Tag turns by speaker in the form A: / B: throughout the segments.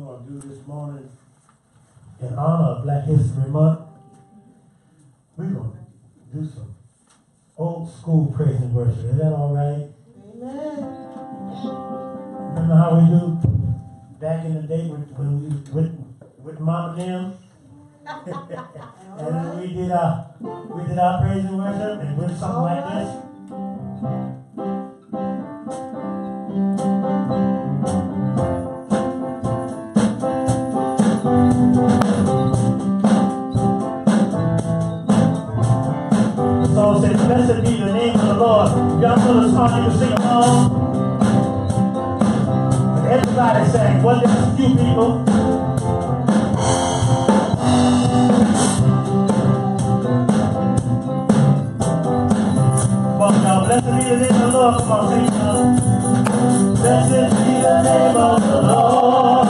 A: going to do this morning in honor of Black History Month. We're going to do some old school praise and worship. Is that all right? Amen. Remember how we do back in the day when, when we with with Mama Nim? and then we did our we did our praise and worship and went something like this. Blessed be the name of the Lord. Y'all know the song you sing along. Everybody sang. Wasn't just a few people? Come on. Blessed be the name of the Lord. Blessed be the name of the Lord.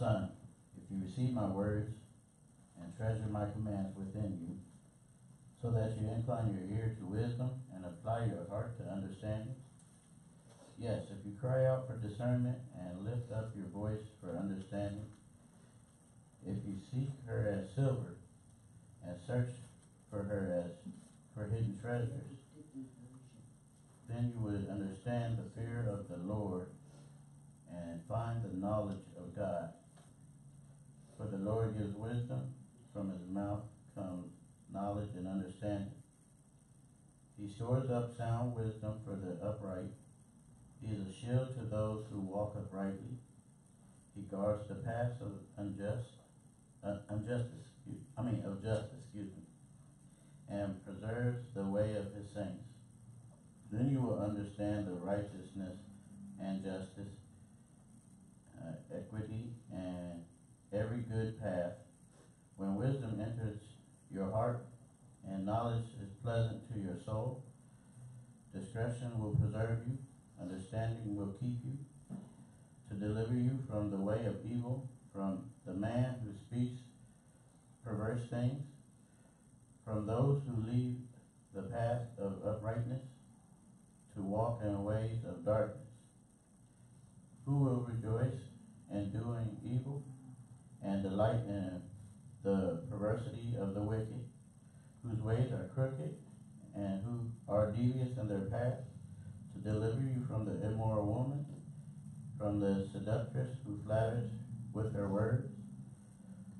B: Son, if you receive my words and treasure my commands within you, so that you incline your ear to wisdom and apply your heart to understanding. Yes, if you cry out for discernment and lift up your voice for understanding, if you seek her as silver and search for her as for hidden treasures, then you would understand the fear of the Lord and find the knowledge of God. For the Lord gives wisdom, from his mouth comes knowledge and understanding. He stores up sound wisdom for the upright. He is a shield to those who walk uprightly. He guards the paths of unjust, uh, injustice, I mean of justice, excuse me, and preserves the way of his saints. Then you will understand the righteousness and justice, uh, equity, and every good path. When wisdom enters your heart and knowledge is pleasant to your soul, discretion will preserve you, understanding will keep you, to deliver you from the way of evil, from the man who speaks perverse things, from those who leave the path of uprightness, to walk in ways of darkness. Who will rejoice in doing evil and delight in the perversity of the wicked, whose ways are crooked and who are devious in their paths, to deliver you from the immoral woman, from the seductress who flatters with her words,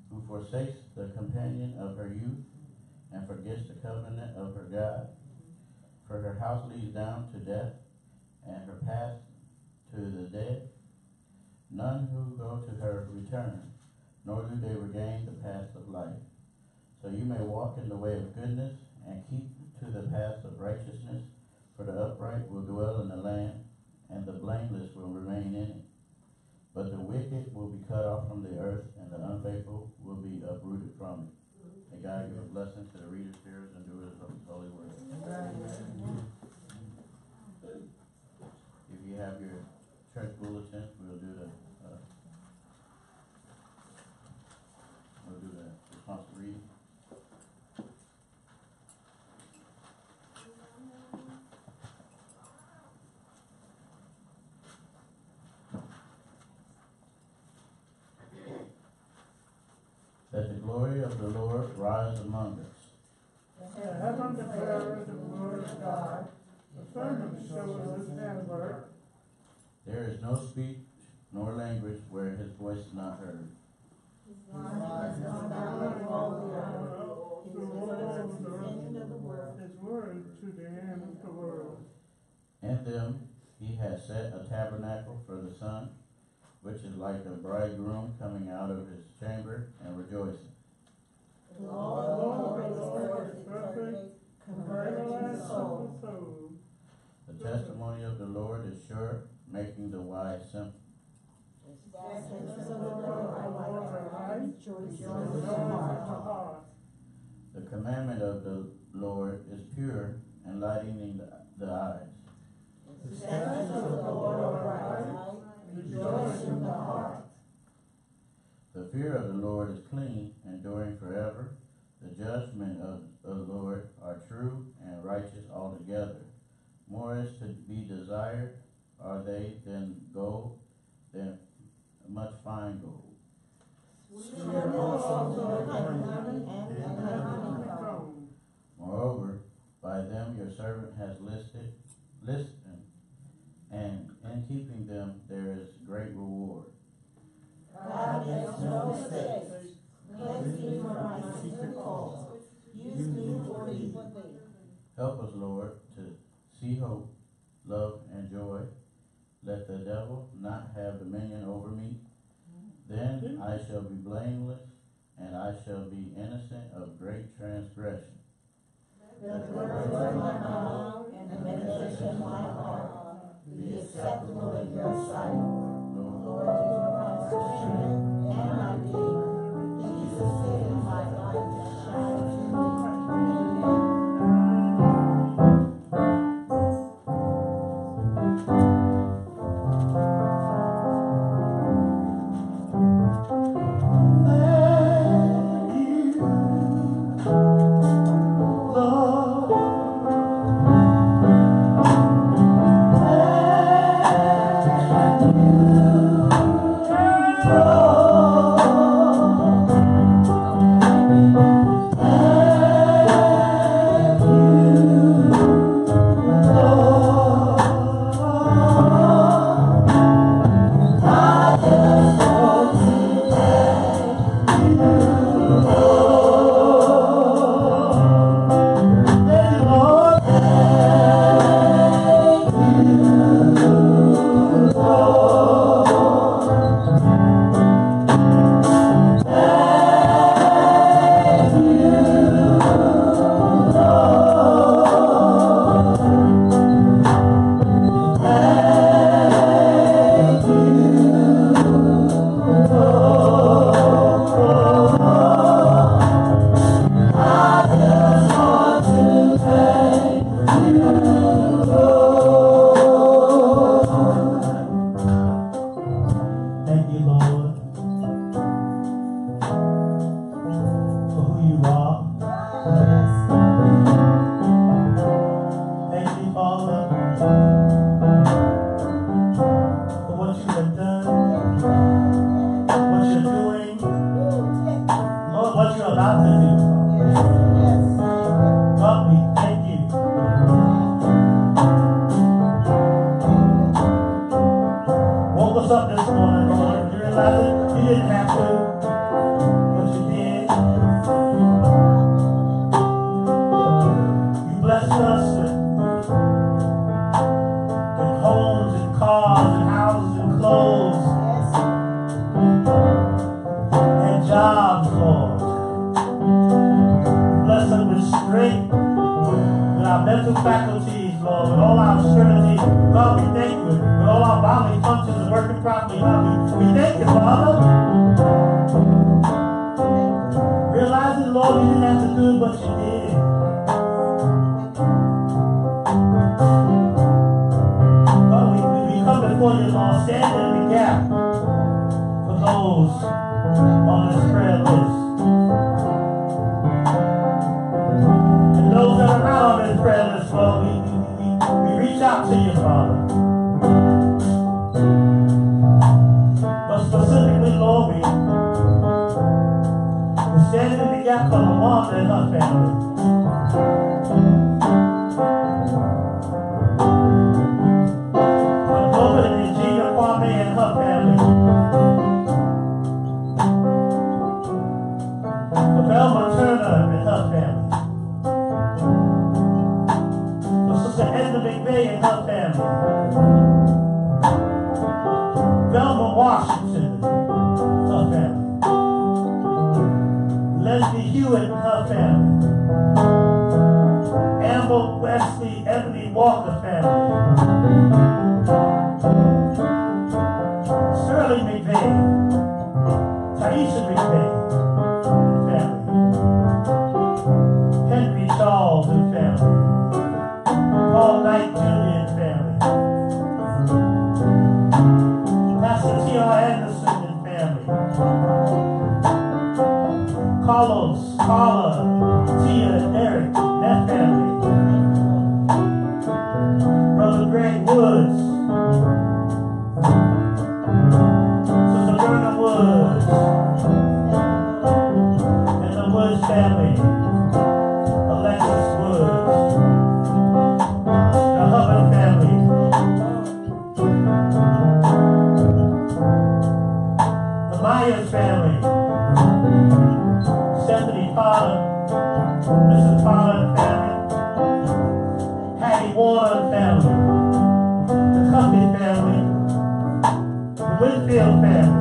B: who forsakes the companion of her youth and forgets the covenant of her God. For her house leads down to death, and her path to the dead. None who go to her return, nor do they regain the path of life. So you may walk in the way of goodness and keep to the path of righteousness, for the upright will dwell in the land, and the blameless will remain in it. But the wicked will be cut off from the earth, and the unfaithful will be uprooted from it. May God give a blessing to the readers, hearers, and doers of his holy word. If you have your church bulletins, we'll do the, uh, we'll do the responsive reading. That the glory of the Lord rise among us.
C: The heaven declares the word of God, the
A: servant showeth his handiwork.
B: There is no speech nor language where his voice is not heard.
A: The Lord is not bound all the earth. His word His word to the end of the world.
B: In them he has set a tabernacle for the sun, which is like a bridegroom coming out of his chamber and rejoicing.
A: The Lord is perfect, converting the soul.
B: The testimony of the Lord is sure, making the wise simple.
A: Of the the.
B: The commandment of the Lord is pure, enlightening the, the eyes.
A: The statutes of the Lord are right, rejoicing the heart.
B: The fear of the Lord is clean, and enduring forever. The judgment of, the Lord are true and righteous altogether. More is to be desired are they than gold, than much fine gold. Moreover, by them your servant has listed, listened, and in keeping them there is great reward.
A: God makes no mistakes. Cleanse me from my secret faults. Use me for thee.
B: Help us, Lord, to see hope, love, and joy. Let the devil not have dominion over me. Then I shall be blameless, and I shall be innocent of great transgression.
A: Let the words of my mouth and the meditation of my heart be acceptable in your sight. Lord, strength and my redeemer. Jesus is my light Woods family, Alexis Woods, the Hubbard family, the Myers family, Stephanie Pollard, Mrs. Pollard family, Hattie Warren family, the Cuffy family, the Winfield family.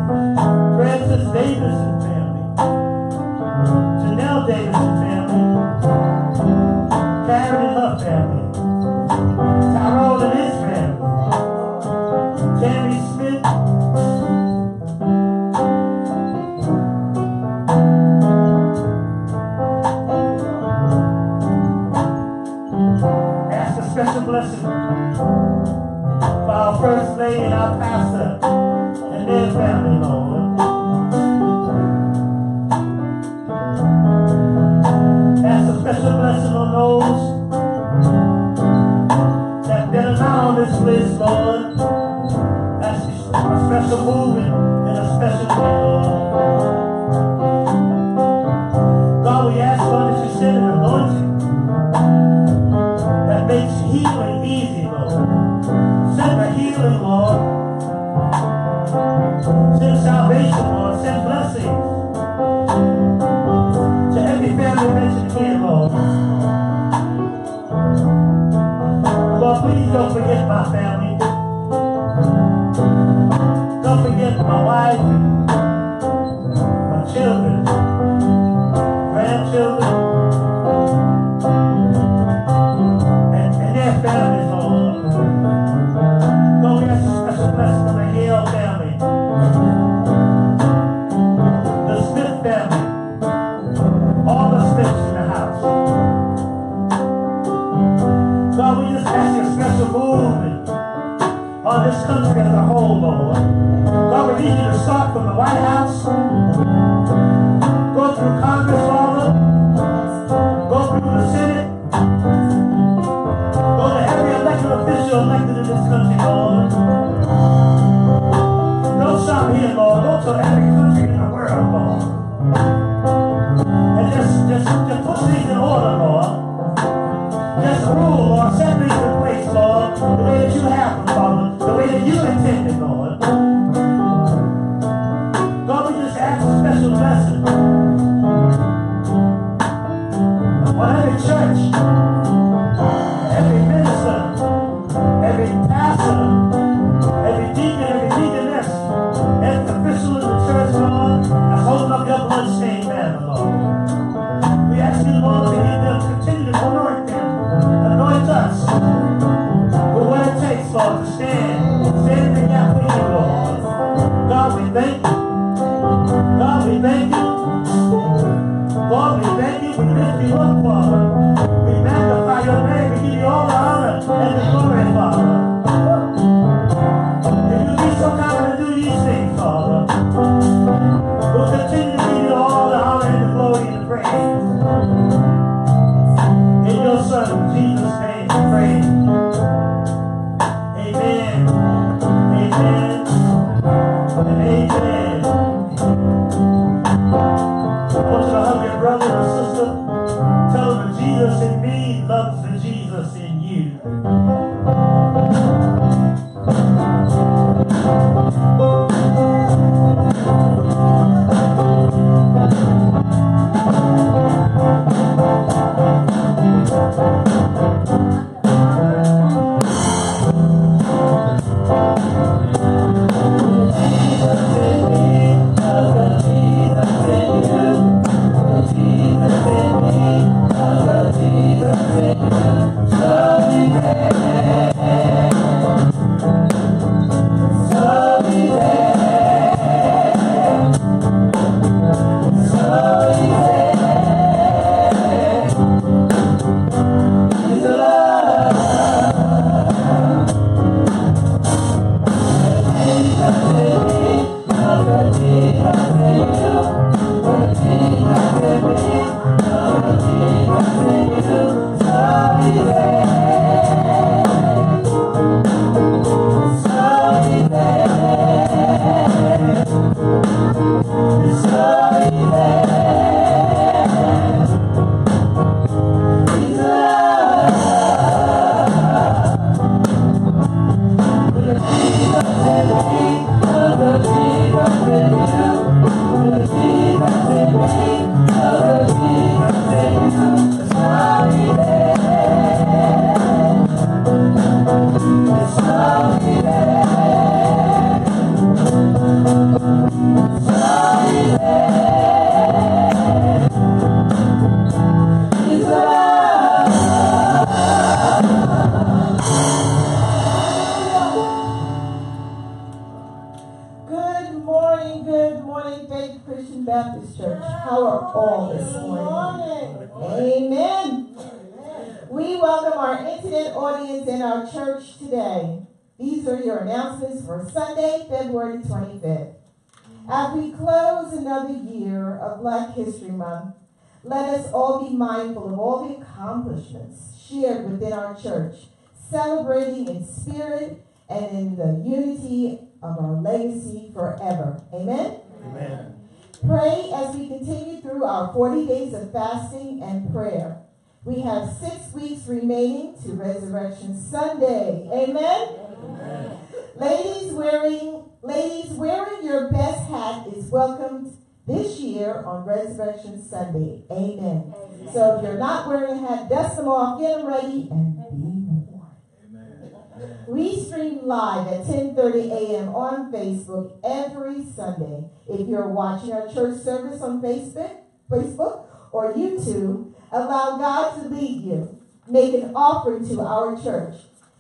D: Live at 10:30 a.m. on Facebook every Sunday. If you're watching our church service on Facebook, Facebook or YouTube, allow God to lead you. Make an offering to our church.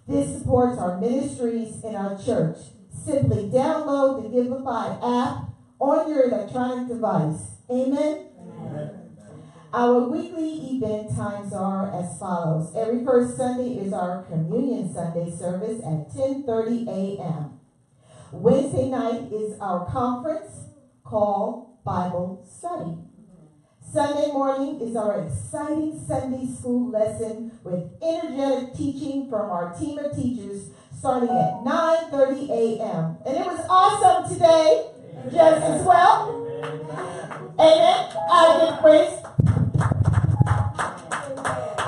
D: This supports our ministries in our church. Simply download the Givelify app on your electronic device. Amen. Our weekly event times are as follows. Every first Sunday is our Communion Sunday service at 10:30 a.m. Wednesday night is our conference called Bible Study. Sunday morning is our exciting Sunday school lesson with energetic teaching from our team of teachers starting at 9:30 a.m. And it was awesome today, just as well. Amen. I give praise.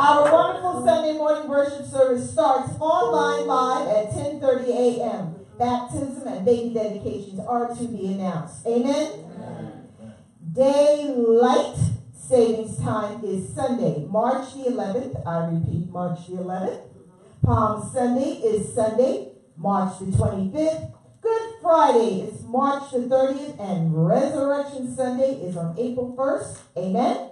D: Our wonderful Sunday morning worship service starts online live at 10:30 a.m. Baptism and baby dedications are to be announced. Amen. Daylight savings time is Sunday, March the 11th. I repeat, March the 11th. Palm Sunday is Sunday, March the 25th. Good Friday is March the 30th, and Resurrection Sunday is on April 1st. Amen.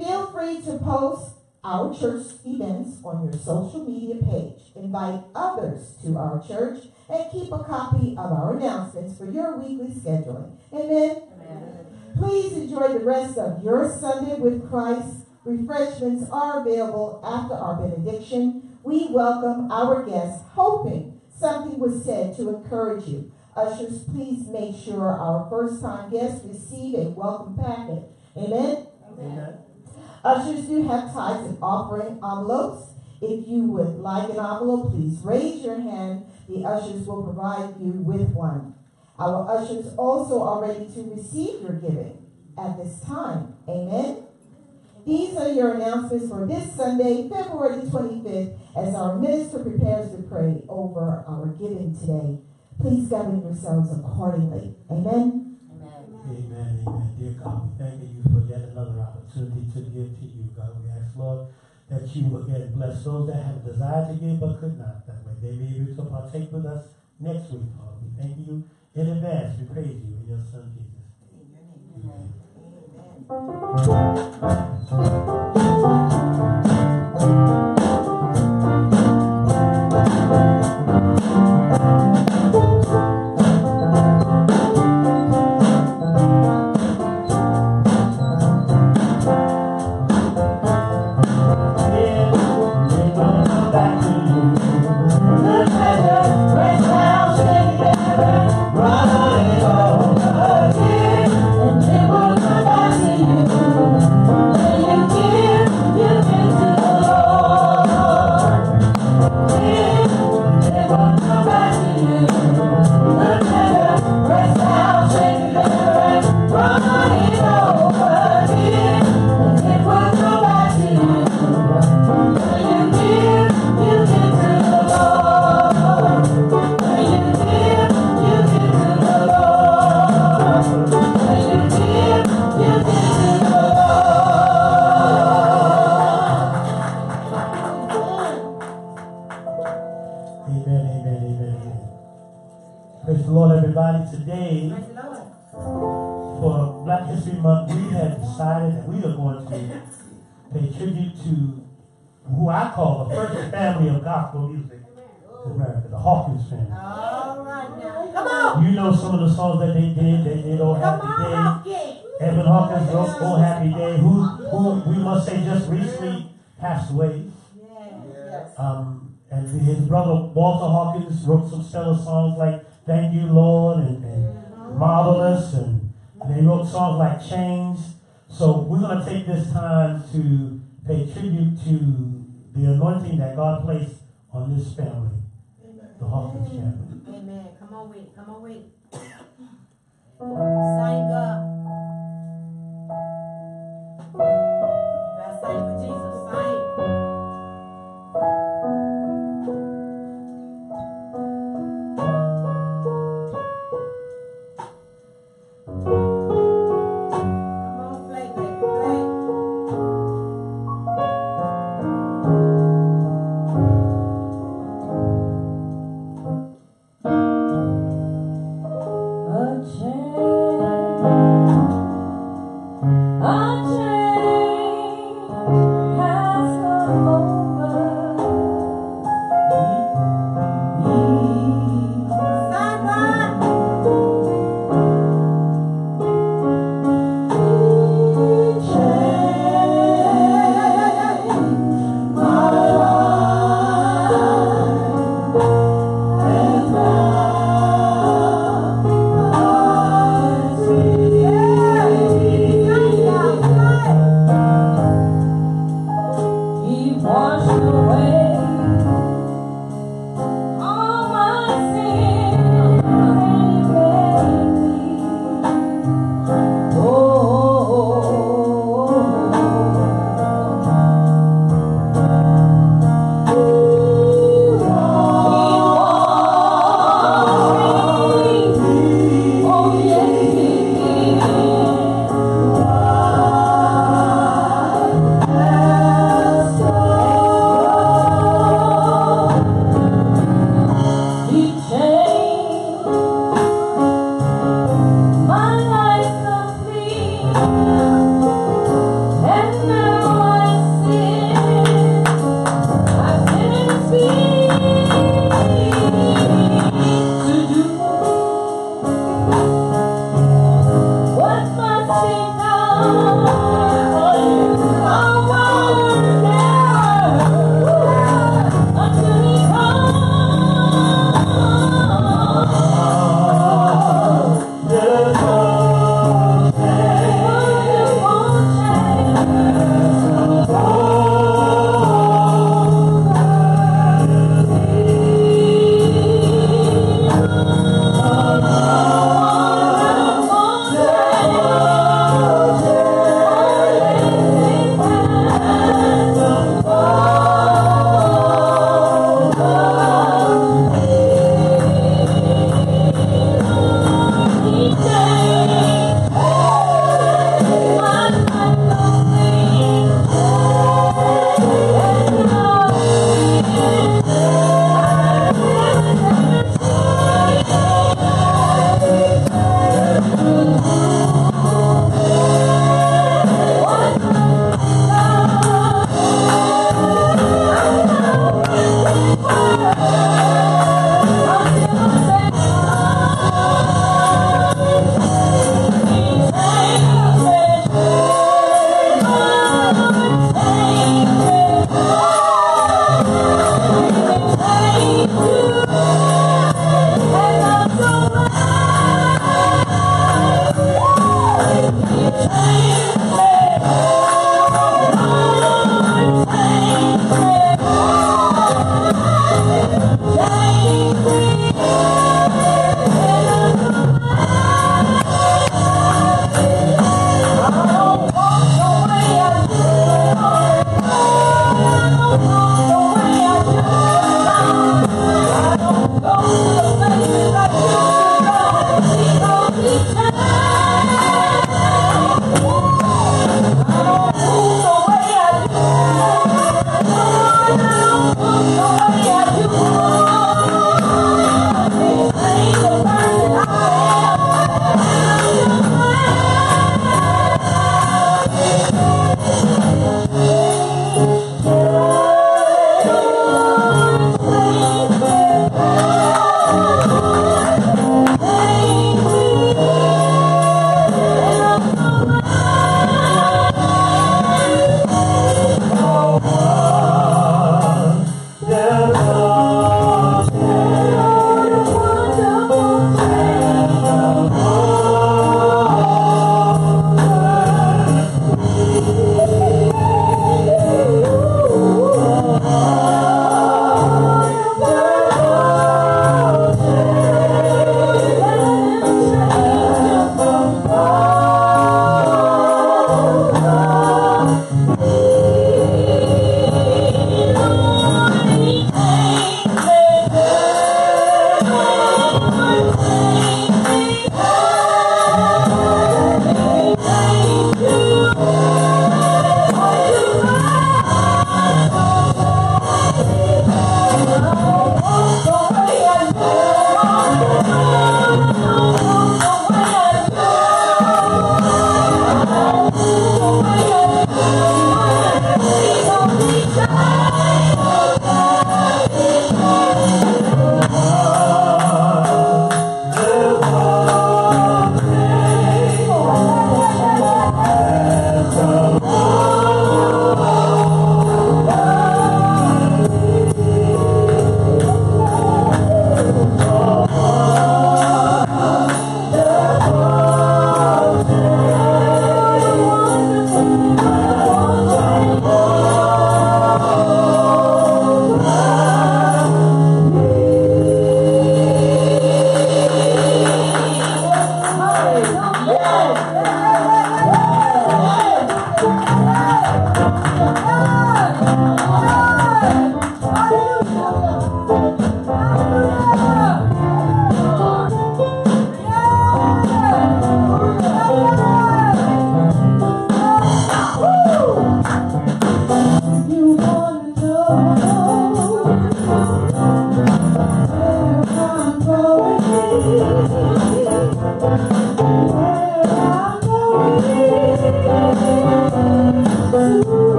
D: Feel free to post our church events on your social media page. Invite others to our church and keep a copy of our announcements for your weekly scheduling. Amen. Amen. Please enjoy the rest of your Sunday with Christ. Refreshments are available after our benediction. We welcome our guests, hoping something was said to encourage you. Ushers, please make sure our first time guests receive a welcome packet. Amen.
A: Amen.
D: Ushers do have tithes and offering envelopes. If you would like an envelope, please raise your hand. The ushers will provide you with one. Our ushers also are ready to receive your giving at this time. Amen. These are your announcements for this Sunday, February 25th, as our minister prepares to pray over our giving today. Please govern yourselves accordingly. Amen.
A: Amen, amen. Dear God, we thank you for yet another opportunity to give to you, God. We ask, Lord, that you will again bless those that have desired to give but could not, that way they be able to partake with us next week, Lord. We thank you in advance. We praise you in your Son, Jesus. Amen. Amen, family.
E: All right now. Come on.
A: You know some of the songs that they did. They did "Oh Happy
E: on,
A: Day." Edwin Hawkins wrote "Oh Happy Day," who, who we must say just recently passed away.
D: Yes.
A: Um, and his brother Walter Hawkins wrote some stellar songs like "Thank You, Lord" and, and "Marvelous," and, and they wrote songs like "Change." So we're gonna take this time to pay tribute to the anointing that God placed on this family, the.
E: Amen. Come on with it. Come on with it. Sing up. You sing for Jesus. Sing.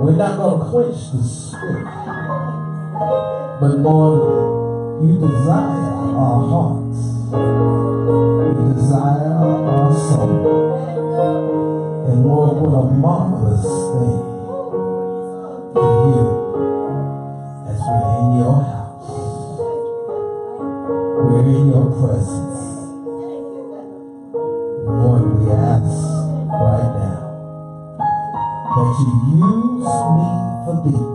F: We're not going to quench the spirit. But Lord, you desire our hearts. You desire our soul. And Lord, what a marvelous thing for you as we're in your house. We're in your presence. Lord, we ask to use me for thee.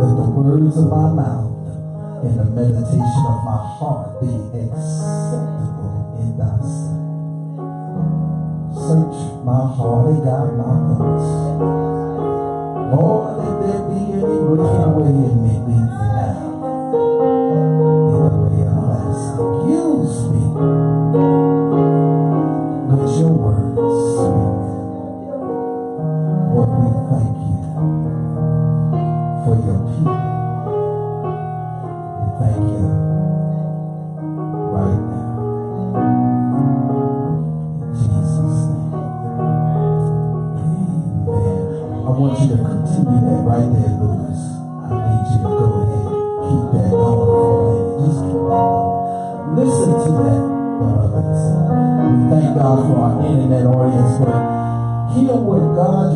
F: Let the words of my mouth and the meditation of my heart be acceptable in thy sight. Search my heart and guide my thoughts. Lord, if there be any wicked way in me, me now.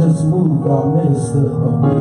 F: this move I missed it.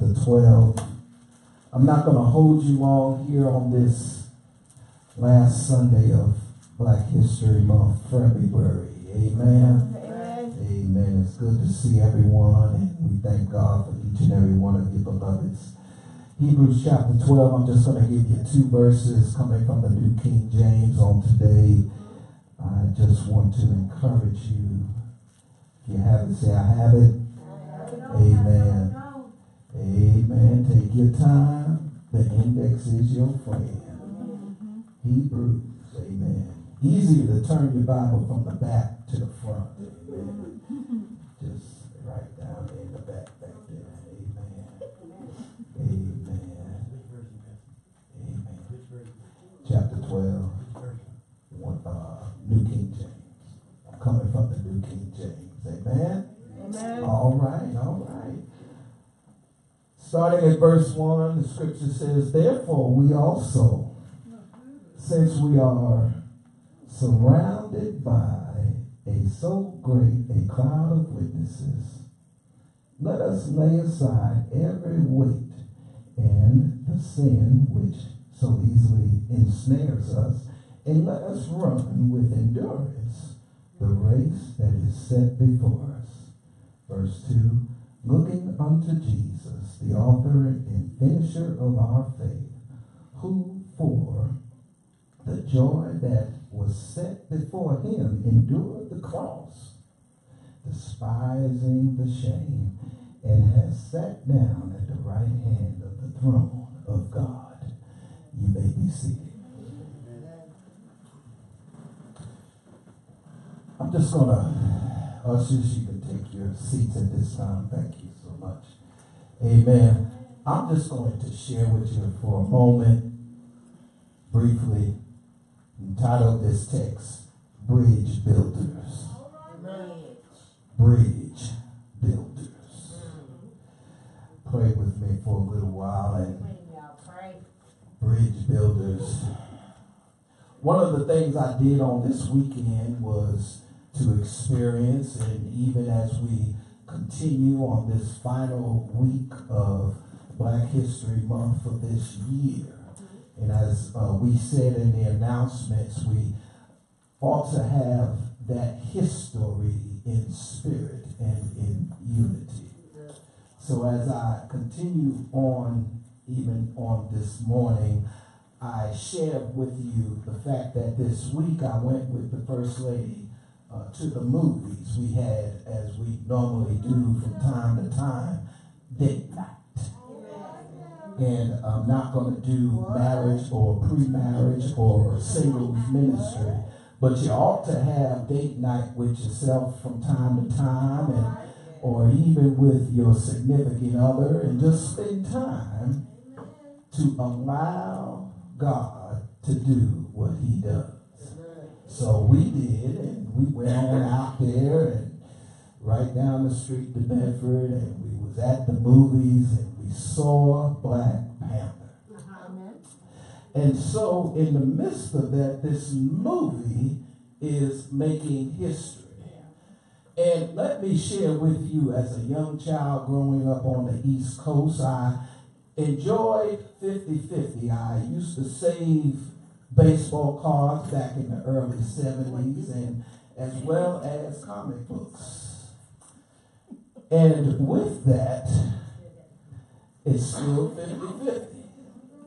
F: Chapter 12. I'm not going to hold you long here on this last Sunday of Black History Month, February. Amen.
D: Amen.
F: Amen. It's good to see everyone, and we thank God for each and every one of you, beloveds. Hebrews chapter 12, I'm just going to give you two verses coming from the New King James on today. I just want to encourage you. If you have it, say, I have it. Amen. Amen. Take your time. The index is your friend. Hebrews. Amen. Easier to turn your Bible from the back to the front. Amen. Just right down in the back, back there. Amen. Amen. Amen. Chapter 12. One, uh, New King James. I'm coming from the New King James. Amen.
D: Amen.
F: All right, all right. Starting at verse 1, the scripture says, Therefore we also, since we are surrounded by a so great a cloud of witnesses, let us lay aside every weight and the sin which so easily ensnares us, and let us run with endurance the race that is set before us. Verse 2 Looking unto Jesus, the author and finisher of our faith, who for the joy that was set before him endured the cross, despising the shame, and has sat down at the right hand of the throne of God. You may be seated. I'm just going to, ushers, you take your seats at this time. Thank you so much. Amen. I'm just going to share with you for a moment, briefly, entitled this text, Bridge Builders. Bridge Builders. Pray with me for a little while and bridge builders. One of the things I did on this weekend was to experience, and even as we continue on this final week of Black History Month for this year, and as uh, we said in the announcements, we ought to have that history in spirit and in unity. So as I continue on, even on this morning, I shared with you the fact that this week I went with the First Lady uh, to the movies. We had, as we normally do from time to time, date night. And I'm not going to do marriage or pre-marriage or singles ministry, but you ought to have date night with yourself from time to time and or even with your significant other and just spend time to allow God to do what he does. So we did, and we went on out there and right down the street to Bedford, and we was at the movies, and we saw Black Panther. Uh-huh. And so in the midst of that, this movie is making history. And let me share with you, as a young child growing up on the East Coast, I enjoyed 50-50. I used to save baseball cards back in the early 70s and as well as comic books. And with that, it's still 50-50.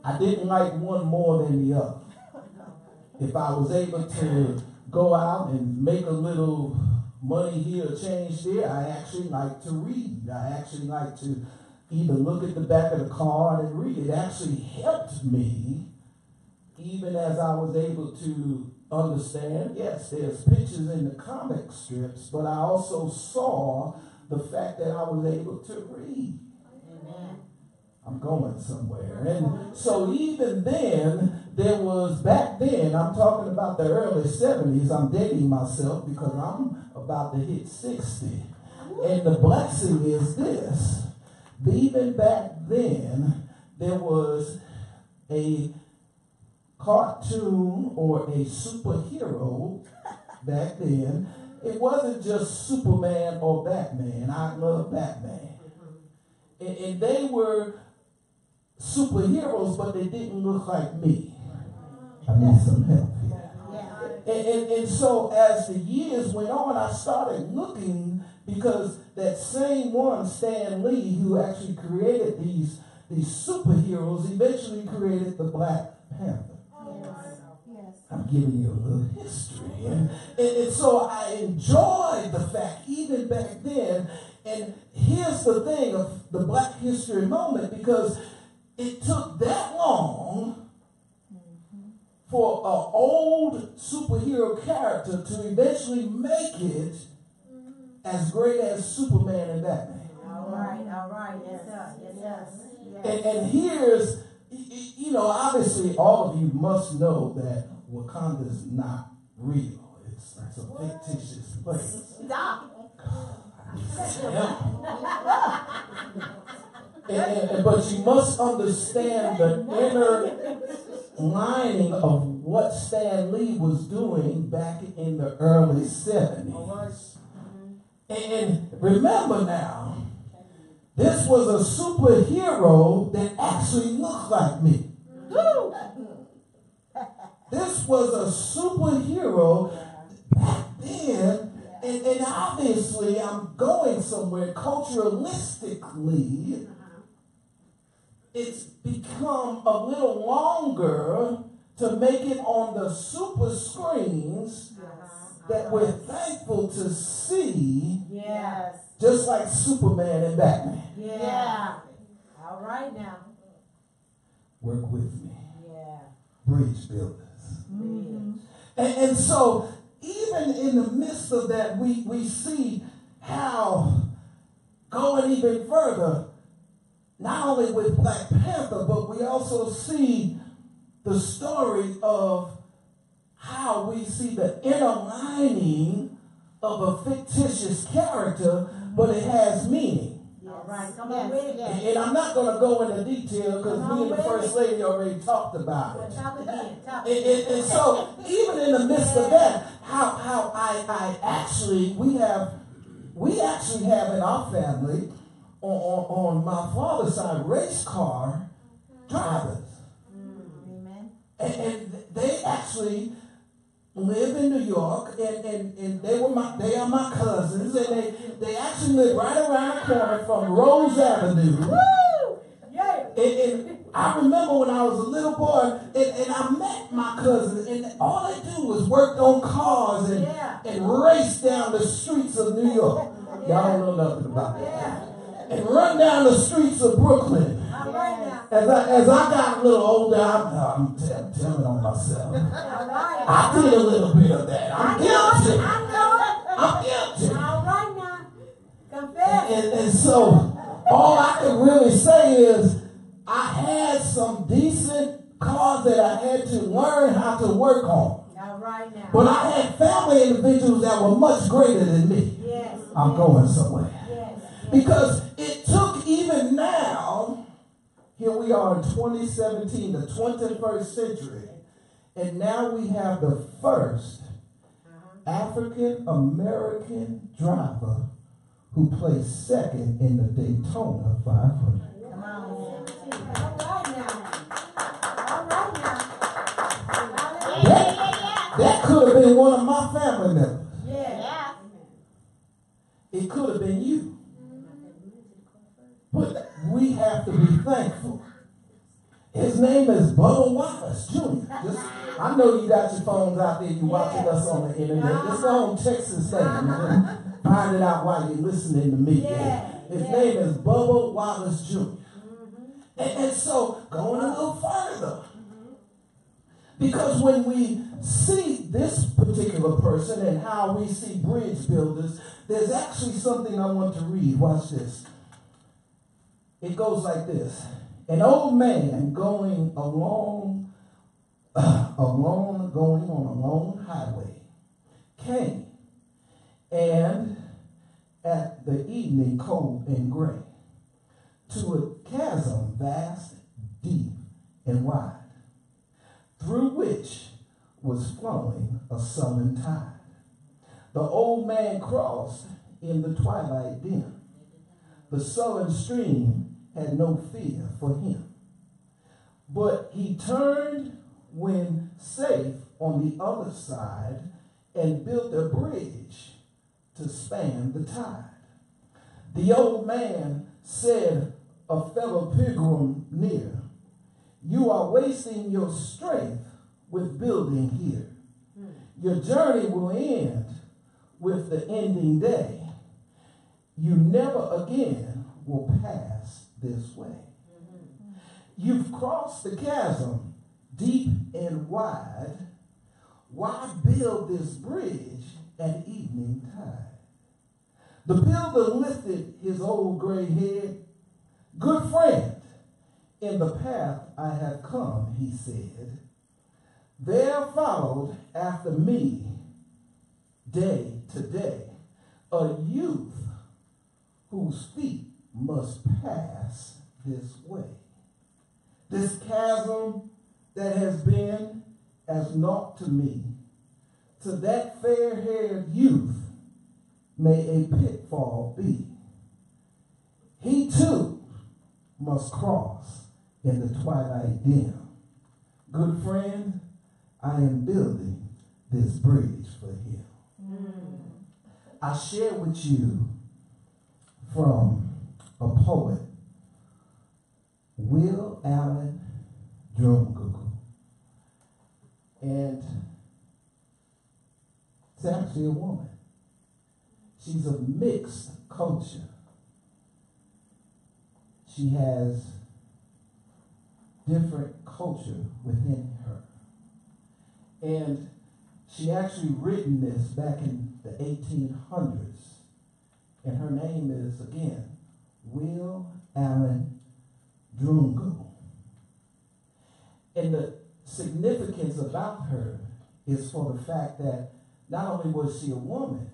F: I didn't like one more than the other. If I was able to go out and make a little money here, change there. I actually like to read. I actually like to either look at the back of the card and read. It actually helped me, even as I was able to understand. Yes, there's pictures in the comic strips, but I also saw the fact that I was able to read.
E: Amen.
F: I'm going somewhere. And so even then, there was back then, I'm talking about the early 70s, I'm dating myself because I'm about to hit 60. And the blessing is this. Even back then, there was a cartoon or a superhero back then. It wasn't just Superman or Batman. I love Batman. Mm-hmm. And, and they were superheroes, but they didn't look like me. Mm-hmm. I need some help here. And, and, and so as the years went on, I started looking because that same one, Stan Lee, who actually created these, these superheroes, eventually created the Black Panther.
E: Yes.
F: I'm giving you a little history. And, and, and so I enjoyed the fact, even back then, and here's the thing of the Black History moment, because it took that long for an old superhero character to eventually make it as great as Superman and Batman.
E: All right, all right. Yes, sir. Yes, sir. Yes.
F: And, and here's, you know, obviously all of you must know that Wakanda is not real. It's, it's a fictitious place.
E: Stop.
F: And, and- and- but you must understand the inner lining of what Stan Lee was doing back in the early 70s. And, and remember now, this was a superhero that actually looked like me. This was a superhero back then, and, and obviously I'm going somewhere culturalistically. It's become a little longer to make it on the super screens that we're thankful to see,
E: Yes.
F: just like Superman and Batman.
E: Yeah. All right now.
F: Work with me,
E: Yeah.
F: bridge builders.
E: Bridge.
F: And, and so, even in the midst of that, we, we see how going even further, not only with Black Panther, but we also see the story of how we see the inner lining of a fictitious character, but it has meaning.
E: All right. Come on with it.
F: And, and I'm not going to go into detail because
E: Come on
F: me and the First Lady already talked about it.
E: Talk again. Talk
F: And, and, and so, even in the midst of that, how how I I actually we have we actually have in our family on on, on my father's side race car drivers, mm,
E: Amen.
F: and, and they actually live in New York, and, and, and they were my they are my cousins, and they they actually live right around the corner from Rose Avenue.
E: Woo! Yeah.
F: And, and I remember when I was a little boy, and, and I met my cousins, and all they do was work on cars and,
E: Yeah.
F: and race down the streets of New York. Y'all don't know nothing about that. And run down the streets of Brooklyn.
E: Right.
F: As I, as I got a little older, I'm, I'm, t- I'm telling on myself.
E: Right.
F: I did a little bit of that.
E: I
F: I'm
E: know it.
F: guilty.
E: I know it.
F: I'm guilty.
E: All right now. Confess.
F: And, and so all I can really say is I had some decent cars that I had to learn how to work on.
E: All right now.
F: But I had family individuals that were much greater than me.
E: Yes.
F: I'm going somewhere.
E: Yes.
F: Because it took even now, here we are in 2017, the 21st century, and now we have the first uh-huh. African American driver who placed second in the Daytona 500.
E: Come on. All right now. All right now.
F: That, that could have been one of my family members.
E: Yeah.
F: It could have been you. But we have to be thankful. His name is Bubba Wallace Jr. Just, I know you got your phones out there, you're watching us on the internet. Just go on his name and find it out while you're listening to me. His name is Bubba Wallace Jr. Mm-hmm. And, and so, going a little further, because when we see this particular person and how we see bridge builders, there's actually something I want to read. Watch this. It goes like this An old man going along, uh, alone, going on a lone highway, came and at the evening cold and gray to a chasm vast, deep, and wide, through which was flowing a sullen tide. The old man crossed in the twilight dim. The sullen stream had no fear for him. But he turned when safe on the other side and built a bridge to span the tide. The old man said, A fellow pilgrim near, you are wasting your strength with building here. Your journey will end with the ending day. You never again will pass this way. Mm-hmm. You've crossed the chasm deep and wide. Why build this bridge at evening tide? The builder lifted his old gray head. Good friend, in the path I have come, he said. There followed after me, day to day, a youth whose feet must pass this way. This chasm that has been as naught to me, to that fair haired youth may a pitfall be. He too must cross in the twilight dim. Good friend, I am building this bridge for him. Mm. I share with you from a poet, Will Allen Dromgoole. And it's actually a woman. She's of mixed culture. She has different culture within her. And she actually written this back in the 1800s. And her name is, again, Will Allen Dromgoole. And the significance about her is for the fact that not only was she a woman,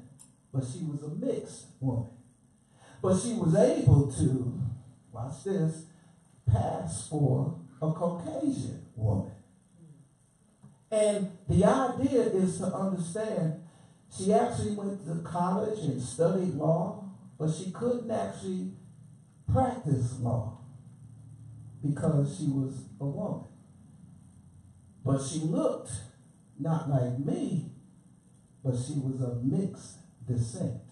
F: but she was a mixed woman. But she was able to, watch this, pass for a Caucasian woman. And the idea is to understand she actually went to college and studied law, but she couldn't actually practice law because she was a woman. But she looked not like me, but she was of mixed descent.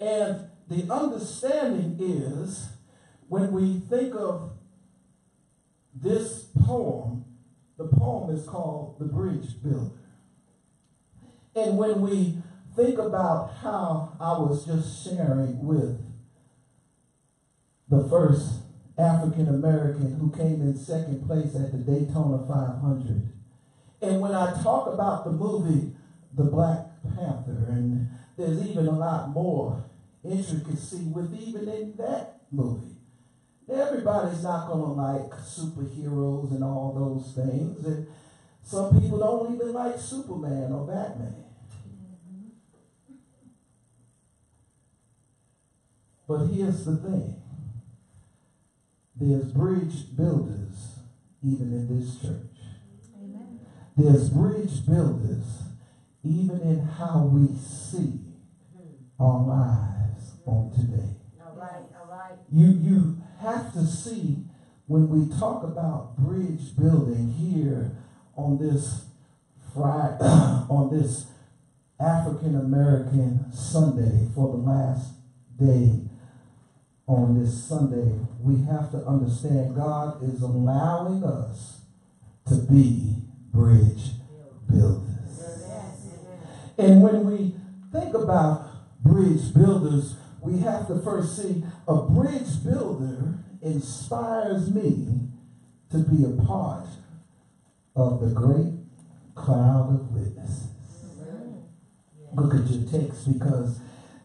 F: And the understanding is when we think of this poem, the poem is called The Bridge Builder. And when we think about how I was just sharing with the first African American who came in second place at the Daytona 500, and when I talk about the movie The Black Panther, and there's even a lot more intricacy with even in that movie. Everybody's not going to like superheroes and all those things. And some people don't even like Superman or Batman. But here's the thing there's bridge builders even in this church. Amen. There's bridge builders even in how we see mm-hmm. our lives on today.
E: All right, all right.
F: You you have to see when we talk about bridge building here on this Friday, on this African American Sunday for the last day on this Sunday, we have to understand God is allowing us to be bridge builders. And when we think about bridge builders, we have to first see a bridge builder inspires me to be a part of the great cloud of witnesses. Look at your text because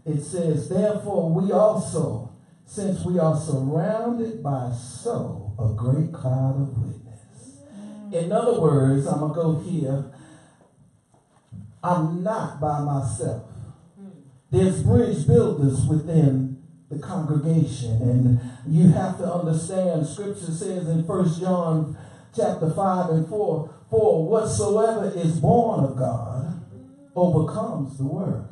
F: it says, Therefore, we also, since we are surrounded by so a great cloud of witnesses. In other words, I'm going to go here. I'm not by myself. There's bridge builders within the congregation, and you have to understand. Scripture says in First John chapter five and four, "For whatsoever is born of God overcomes the world."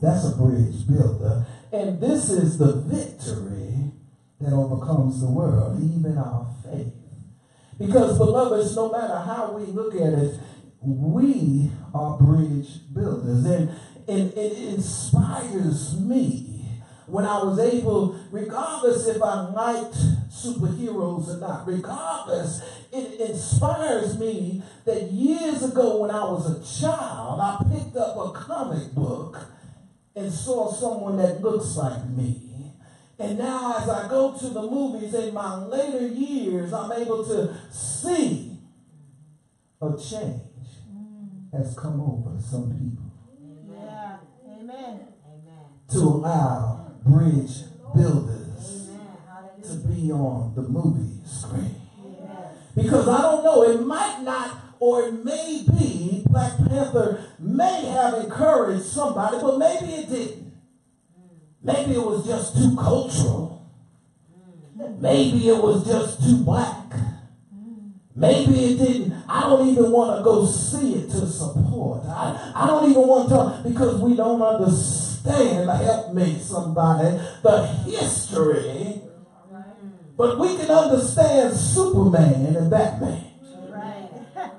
F: That's a bridge builder, and this is the victory that overcomes the world, even our faith. Because, beloveds, no matter how we look at it, we are bridge builders. And, and it inspires me when I was able, regardless if I liked superheroes or not, regardless, it inspires me that years ago when I was a child, I picked up a comic book and saw someone that looks like me. And now, as I go to the movies in my later years, I'm able to see a change has come over some people.
E: Yeah. Amen.
F: To allow bridge builders
E: Amen.
F: to be on the movie screen. Because I don't know, it might not or it may be Black Panther may have encouraged somebody, but maybe it didn't. Maybe it was just too cultural. Maybe it was just too black. Maybe it didn't. I don't even want to go see it to support. I, I don't even want to because we don't understand. Help me, somebody. The history. But we can understand Superman and Batman.
E: Right.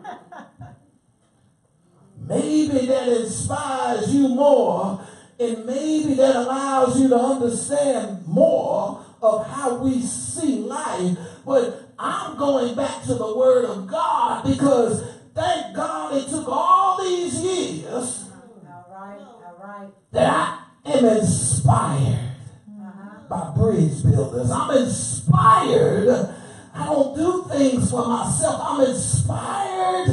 F: Maybe that inspires you more, and maybe that allows you to understand more of how we see life. But I'm going back to the Word of God because thank God it took all these years
E: All right. All right.
F: that I am inspired. By bridge builders. I'm inspired. I don't do things for myself. I'm inspired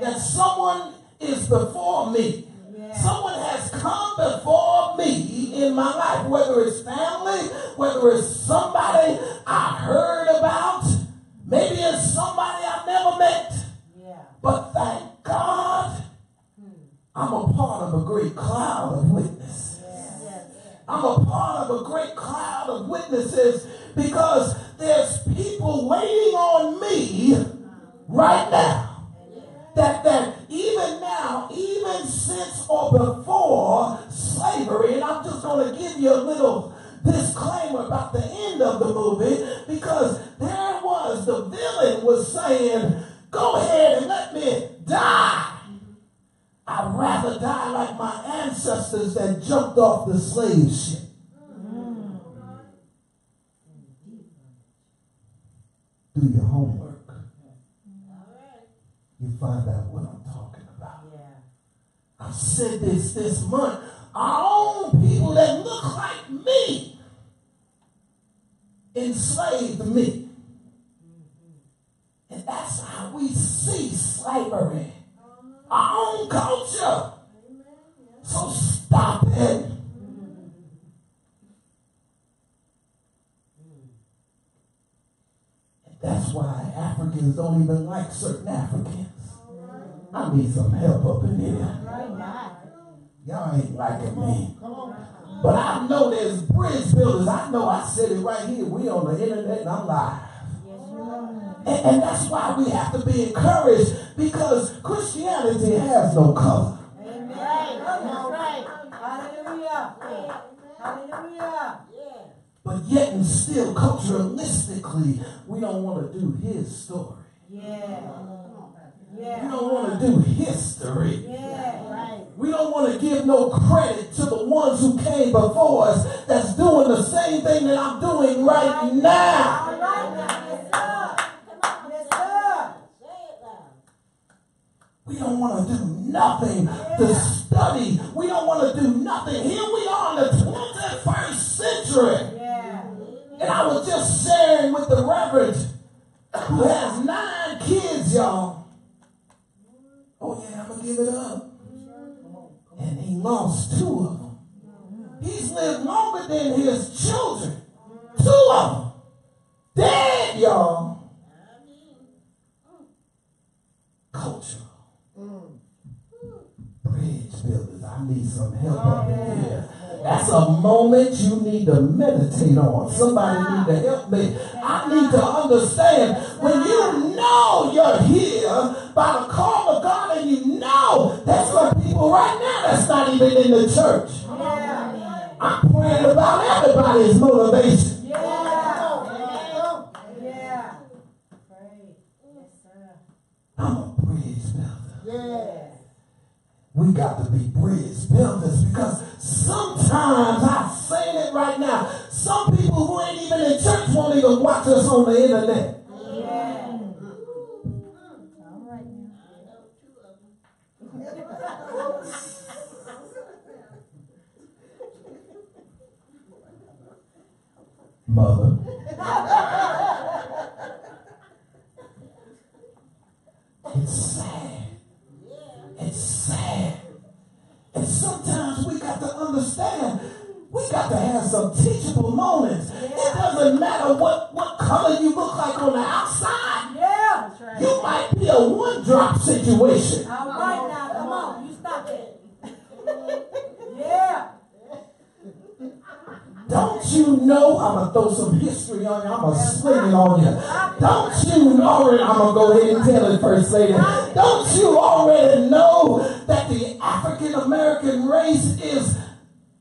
F: that someone is before me.
E: Yeah.
F: Someone has come before me in my life, whether it's family, whether it's somebody I heard about, maybe it's somebody I've never met.
E: Yeah.
F: But thank God I'm a part of a great cloud of witnesses. I'm a part of a great cloud of witnesses because there's people waiting on me right now. That that even now, even since or before slavery, and I'm just going to give you a little disclaimer about the end of the movie because there was the villain was saying, "Go ahead and let me die." I'd rather die like my ancestors that jumped off the slave ship. Do your homework. You find out what I'm talking about. I've said this this month. Our own people that look like me enslaved me. And that's how we see slavery. Our own culture. So stop it. That's why Africans don't even like certain Africans. I need some help up in here. Y'all ain't liking me. But I know there's bridge builders. I know I said it right here. We on the internet and I'm live. And, and that's why we have to be encouraged because Christianity has no color.
E: Amen. That's right. Hallelujah. Hallelujah.
F: But yet and still, culturalistically, we don't want to do his story.
E: Yeah.
F: We don't want to do history.
E: Yeah. Right.
F: We don't want to give no credit to the ones who came before us that's doing the same thing that I'm doing right
E: right now. Sir.
F: We don't want to do nothing to study. We don't want to do nothing. Here we are in the 21st century.
E: Yeah.
F: And I was just sharing with the Reverend who has nine kids, y'all. Oh, yeah, I'm going to give it up. And he lost two of them. He's lived longer than his children. Two of them. Dead, y'all. Cultural. Bridge builders, I need some help up in here. That's a moment you need to meditate on. Somebody need to help me. I need to understand when you know you're here by the call of God and you know there's some people right now that's not even in the church. I'm praying about everybody's motivation.
E: Yeah. Yeah. Pray. Yes, sir.
F: I'm a bridge builder.
E: Yeah.
F: We got to be bridge builders because sometimes I'm saying it right now. Some people who ain't even in church won't even watch us on the internet.
E: Yeah.
F: Mother. It's sad. It's sad. And sometimes we got to understand. We got to have some teachable moments. It doesn't matter what, what color you look like on the outside.
E: Yeah. That's right.
F: You might be a one drop situation.
E: All right now. Come on. You stop it. Yeah.
F: Don't you know I'm gonna throw some history on you? I'm gonna sling it on you. Don't you know? I'm gonna go ahead and tell it first lady. Don't you already know that the African American race is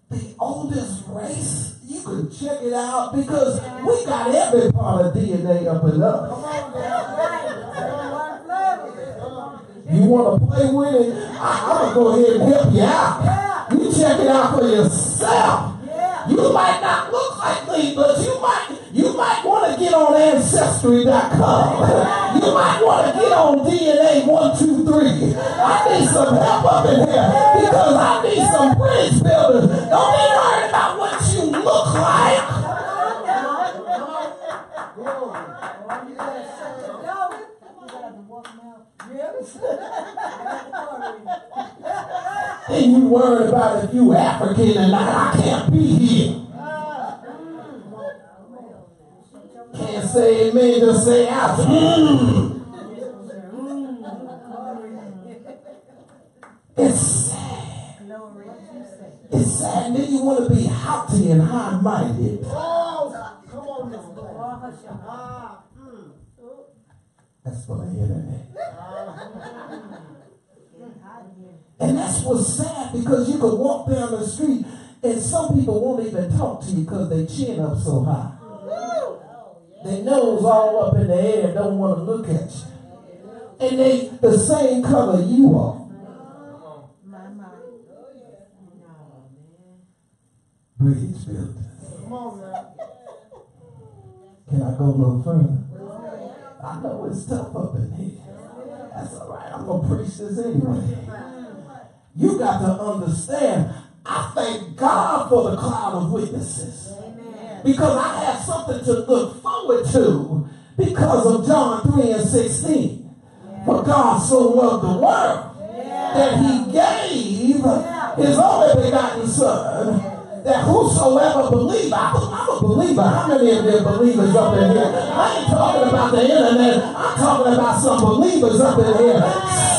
F: the oldest race? You can check it out because we got every part of DNA up and up.
E: That's right. One.
F: You want to play with it? I, I'm gonna go ahead and help you out. You check it out for yourself.
E: Yeah.
F: You might not look like me, but you might you might want to get on ancestry.com. You might want to get on DNA one two three. I need some help up in here because I need some bridge builders. Don't be worried about what you look like. And you worried about if you African and I, I can't be here. Can't say amen, just say out. Mm. It's sad. It's sad. And then you want to be haughty and high minded. That's for the internet. And that's what's sad because you could walk down the street and some people won't even talk to you because they chin up so high. Their nose all up in the air and don't want to look at you. And they the same color you are. Bridge builders. Can I go a little further? I know it's tough up in here. That's all right. I'm gonna preach this anyway. You got to understand. I thank God for the cloud of witnesses because I have something to look forward to because of John 3 and 16. For God so loved the world that he gave his only begotten Son that whosoever believes, I, I'm a believer. How many of you believers up in here? I ain't talking about the internet. I'm talking about some believers up in here.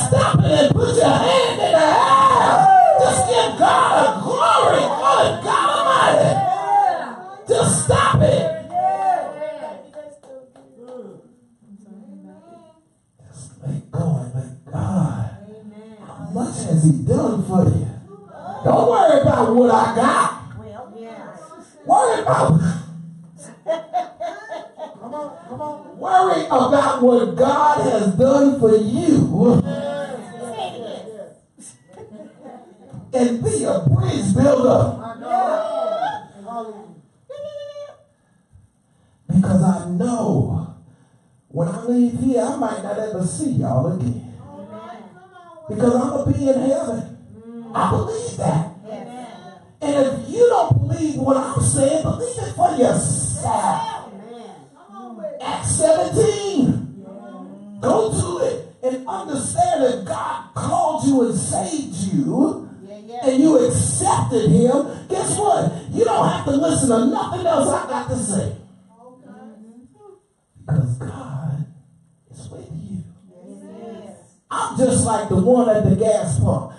F: Stop it and put your hand in the air. Just give God a glory. Good God Almighty. Just stop it. Let go let God. How much has He done for you? Don't worry about what I got. Worry about. come on, come on. Worry about what God has done for you. and be a bridge builder. Because I know when I leave here, I might not ever see y'all again. Because I'm going to be in heaven. I believe that. And if you don't believe what I'm saying, believe it for yourself. Acts 17. Go to it and understand that God called you and saved you and you accepted him. Guess what? You don't have to listen to nothing else I got to say. Because God is with you. I'm just like the one at the gas pump.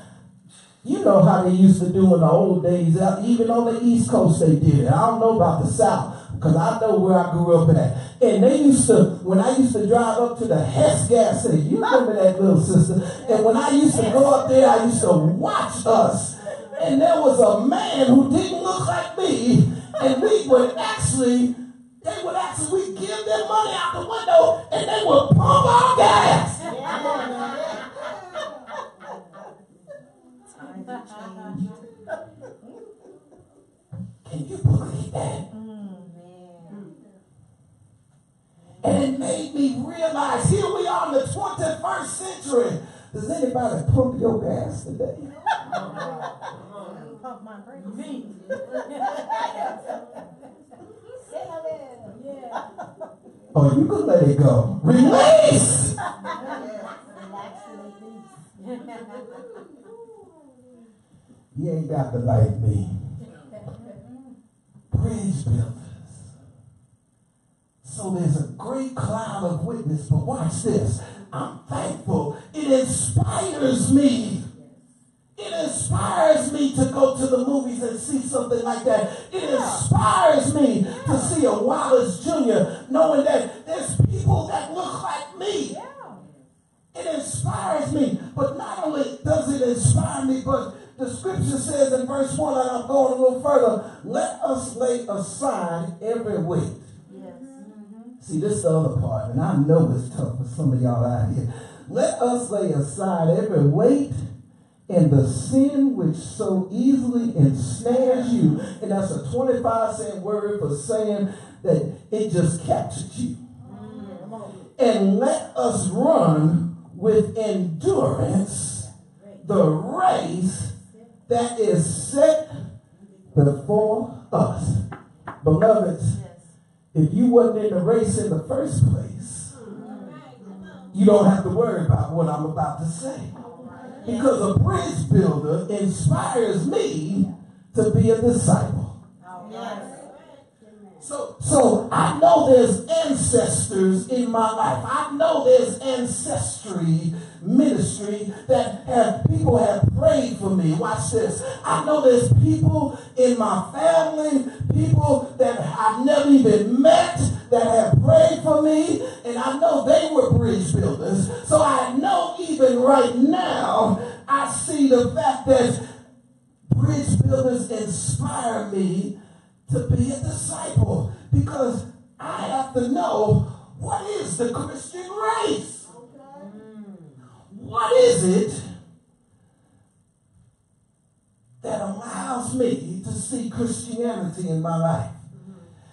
F: You know how they used to do in the old days. Uh, even on the East Coast, they did it. I don't know about the South because I know where I grew up at. And they used to, when I used to drive up to the Hess gas station, you remember that little sister? And when I used to go up there, I used to watch us. And there was a man who didn't look like me, and we would actually, they would actually give them money out the window, and they would pump our gas. Can you believe that? Mm, and it made me realize here we are in the 21st century. Does anybody pump your gas today?
E: Pump my brakes. Yeah.
F: Oh, you can let it go. Release! You ain't got to like me. Bridge builders. So there's a great cloud of witness, but watch this. I'm thankful. It inspires me. It inspires me to go to the movies and see something like that. It inspires me to see a Wallace Jr. knowing that there's people that look like me. It inspires me. But not only does it inspire me, but the scripture says in verse 1, and I'm going a little further, let us lay aside every weight. Yes. Mm-hmm. See, this is the other part, and I know it's tough for some of y'all out here. Let us lay aside every weight and the sin which so easily ensnares you. And that's a 25 cent word for saying that it just captured you. Mm. And let us run with endurance the race that is set before us. Beloved, if you wasn't in the race in the first place, you don't have to worry about what I'm about to say. Because a bridge builder inspires me to be a disciple. So, so I know there's ancestors in my life. I know there's ancestry ministry that have people have prayed for me. Watch this. I know there's people in my family, people that I've never even met that have prayed for me, and I know they were bridge builders. So I know even right now, I see the fact that bridge builders inspire me to be a disciple because I have to know what is the Christian race. What is it that allows me to see Christianity in my life?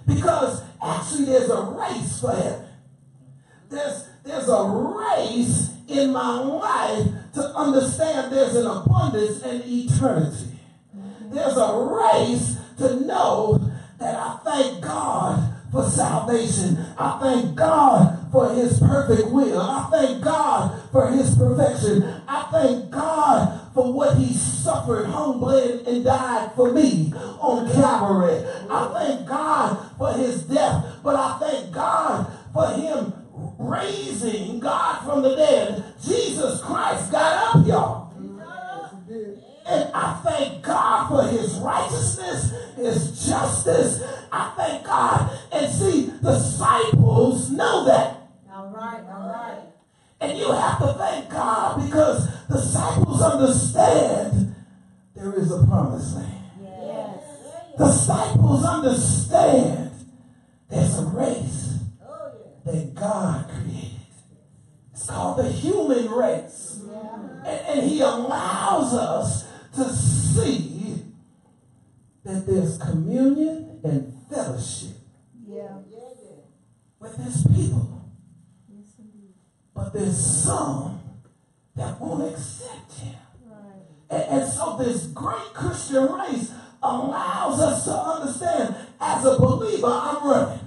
F: Because actually, there's a race for heaven. There's, there's a race in my life to understand there's an abundance and eternity. There's a race to know that I thank God for salvation. I thank God for his perfect will. I thank God for his perfection. I thank God for what he suffered, hung, bled, and died for me on Calvary. I thank God for his death, but I thank God for him raising God from the dead. Jesus Christ got up, y'all. And I thank God for his righteousness, his justice. I thank God. And see, the disciples know that.
E: All right, all right.
F: And you have to thank God because the disciples understand there is a promised land.
E: Yes.
F: Disciples understand there's a race that God created. It's called the human race. And, and he allows us to see that there's communion and fellowship
E: Yeah.
F: with his people. Yes, But there's some that won't accept him. And, and so this great Christian race allows us to understand as a believer, I'm running.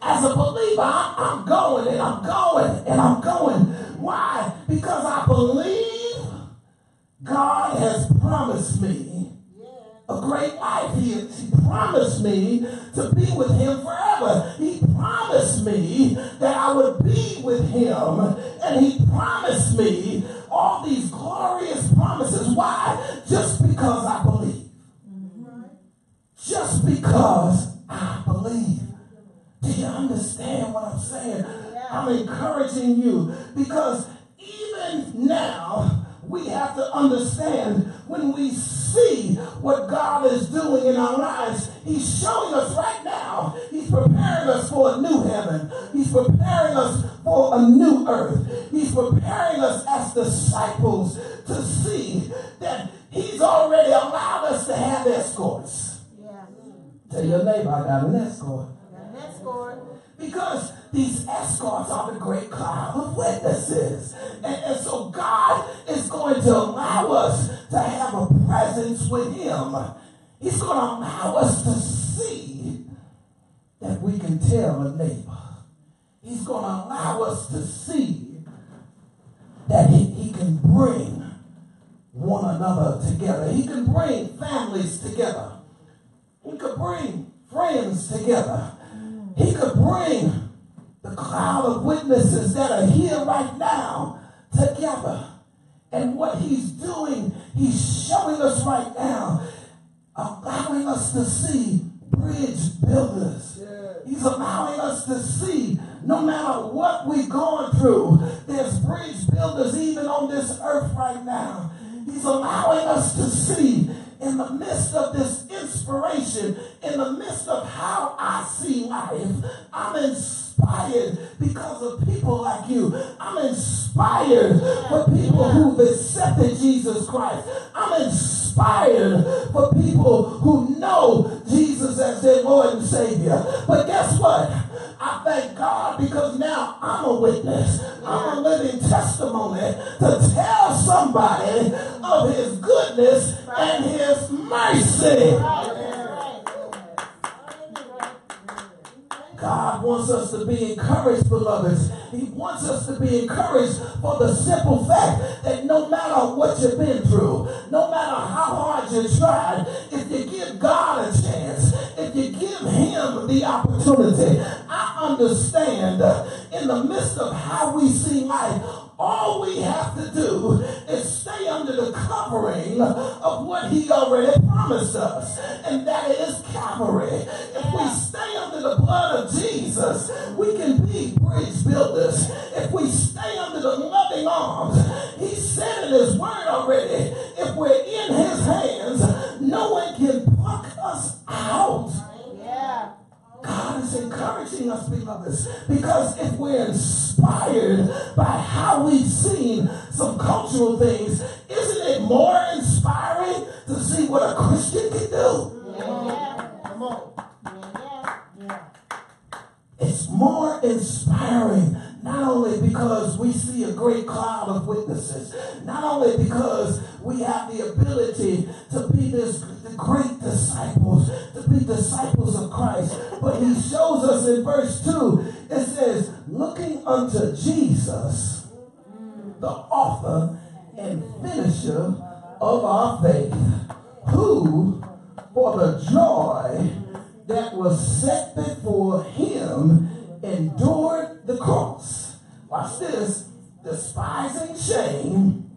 F: As a believer, I'm, I'm going and I'm going and I'm going. Why? Because I believe God has promised me a great life. He, he promised me to be with him forever. He promised me that I would be with him. And he promised me all these glorious promises. Why? Just because I believe. Just because I believe. Do you understand what I'm saying? I'm encouraging you because even now we have to understand when we see what God is doing in our lives, He's showing us right now. He's preparing us for a new heaven. He's preparing us for a new earth. He's preparing us as disciples to see that He's already allowed us to have escorts.
E: Yeah.
F: Tell your neighbor, I got an escort.
E: And that's good.
F: Because these escorts are the great cloud of witnesses. And, and so God is going to allow us to have a presence with Him. He's going to allow us to see that we can tell a neighbor. He's going to allow us to see that he, he can bring one another together. He can bring families together. He could bring friends together. He could bring the cloud of witnesses that are here right now together. And what he's doing, he's showing us right now, allowing us to see bridge builders. He's allowing us to see no matter what we're going through, there's bridge builders even on this earth right now. He's allowing us to see in the midst of this inspiration, in the midst of how I see life, I'm inspired because of people like you. I'm inspired for people who've accepted Jesus Christ. I'm inspired for people who know Jesus as their Lord and Savior. But guess what? I thank God because now I'm a witness. I'm a living testimony to tell somebody of his goodness and his mercy. God wants us to be encouraged, beloveds. He wants us to be encouraged for the simple fact that no matter what you've been through, no matter how hard you tried, if you give God a chance, if you give Him the opportunity, I understand in the midst of how we see life, all we have to do is stay under the covering of what He already promised us, and that is Calvary. If we stay under the blood of Jesus, we can be bridge builders. If we stay under the loving arms, He said in His Word already, if we're in His hands, no one can pluck us out. God is encouraging us, beloveds, because if we're inspired by how we've seen some cultural things, isn't it more inspiring to see what a Christian can do?
E: Yeah.
A: Come on.
E: Yeah. Yeah.
F: It's more inspiring, not only because we see a great cloud of witnesses, not only because we have the ability to be this the great disciples, to be disciples of Christ, but he shows us in verse 2, it says, looking unto Jesus, the author and finisher of our faith, who for the joy that was set before him endured the cross. Watch this, despising shame,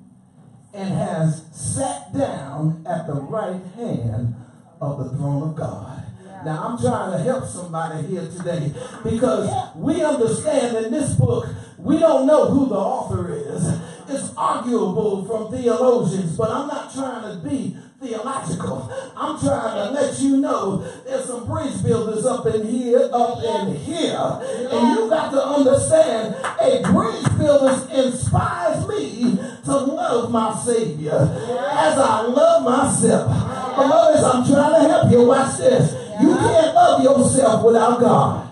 F: and has sat down at the right hand of the throne of God. Now, I'm trying to help somebody here today because we understand in this book, we don't know who the author is. It's arguable from theologians, but I'm not trying to be theological. I'm trying to let you know there's some bridge builders up in here, up in here. And you got to understand a bridge builder inspires me to love my Savior as I love myself. Beloveds, I'm trying to help you. Watch this. You can't love yourself without God.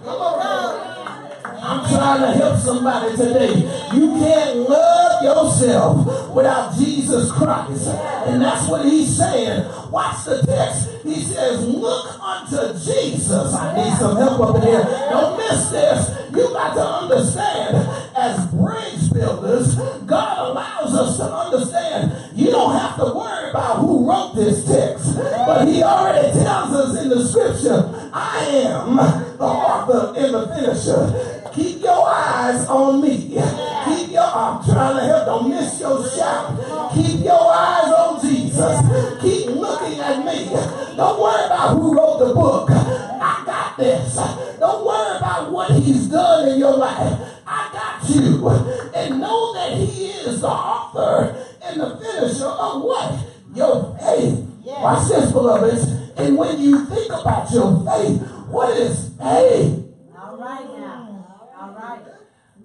F: I'm trying to help somebody today. You can't love yourself without Jesus Christ. And that's what he's saying. Watch the text. He says, Look unto Jesus. I need some help up in here. Don't miss this. You got to understand, as bridge builders, God allows us to understand you don't have to worry about who wrote this text. But he already tells us in the scripture, I am the author and the finisher. Keep your eyes on me. Keep your, I'm trying to help. Don't miss your shout. Keep your eyes on Jesus. Keep looking at me. Don't worry about who wrote the book. I got this. Don't worry about what he's done in your life. I got you. And know that he is the author and the finisher of what? Your faith. Watch this, beloveds. And when you think about your faith, what is faith?
E: All right. All right.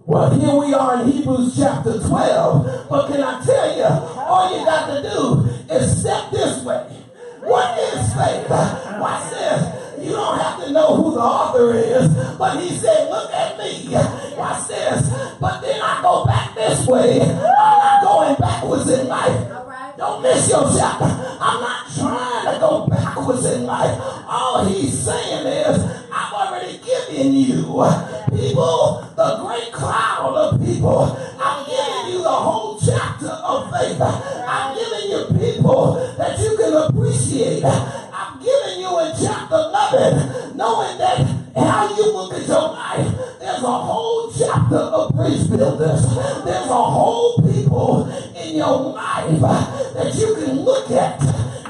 F: Well, here we are in Hebrews chapter 12. But can I tell you, all you got to do is step this way. What is faith? Watch this. You don't have to know who the author is, but he said, Look at me. Watch this. But then I go back this way. I'm not going backwards in life. Don't miss your shot. I'm not trying to go backwards in life. All he's saying is, I've given you people, the great cloud of people. I'm giving you the whole chapter of faith. I'm giving you people that you can appreciate. I'm giving you in chapter 11, knowing that how you look at your life, there's a whole chapter of bridge builders. There's a whole people in your life that you can look at,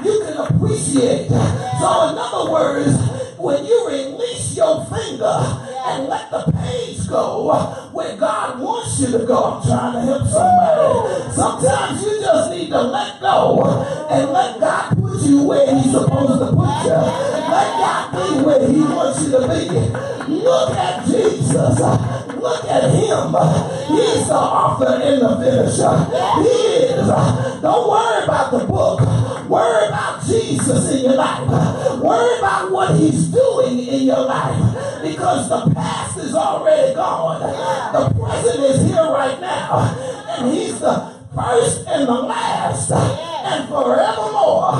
F: you can appreciate. So, in other words, when you release your finger and let the page go where God wants you to go, I'm trying to help somebody. Sometimes you just need to let go and let God put you where He's supposed to put you. Let God be where He wants you to be. Look at Jesus. Look at him. He's the author and the finisher. He is. Don't worry about the book. Worry about Jesus in your life. Worry about what he's doing in your life. Because the past is already gone. The present is here right now. And he's the first and the last. And forevermore.